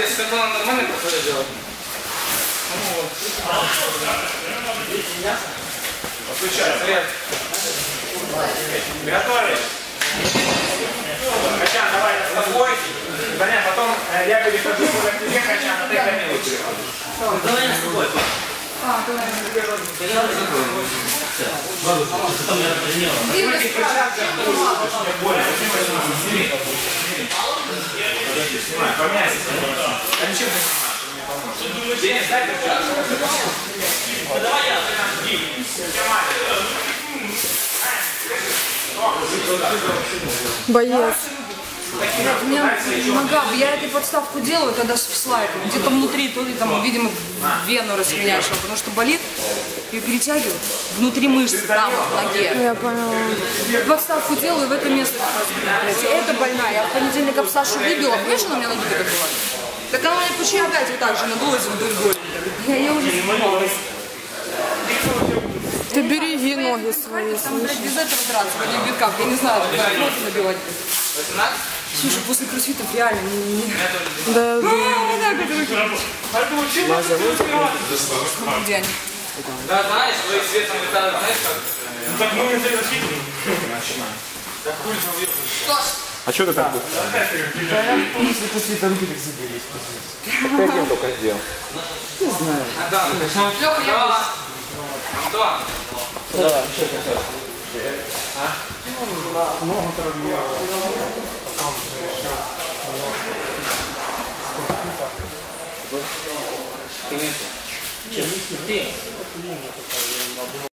Если это нормально, то что делать? Включай, свет. Готовы? Качан, давай с тобой. Понятно, потом э, я перехожу к тебе, Качан, а ты Камилу переходишь. Давай я с тобой. Снимай, поменяйся. А ничем не снимаешь. Денис, дай перчатку. Давай я. Боец. У меня нога, я эту подставку делаю, когда с слайдом, где-то внутри, то ли там, видимо, вену рассредняющего, потому что болит, ее перетягиваю внутри мышцы, там, в ноге. Я поняла. Подставку делаю в это место. Это больная. Я в понедельник об Сашу выбила. Помнишь, она у меня ноги так была? Так она мне почти опять вот так же надулась вдоль голени. Я ее уже сломалась. Свои. Там, блядь, без этого драться, в одних битках. Я не знаю, как ноги набивать. Слушай, после кроссфитов реально не... не- Да, А, вот так вот руки. День. Да, знаешь, вы светом летают, знаешь, как? Так мы не рассчитываем. А что ты так был? Лёха, я Да. Ты.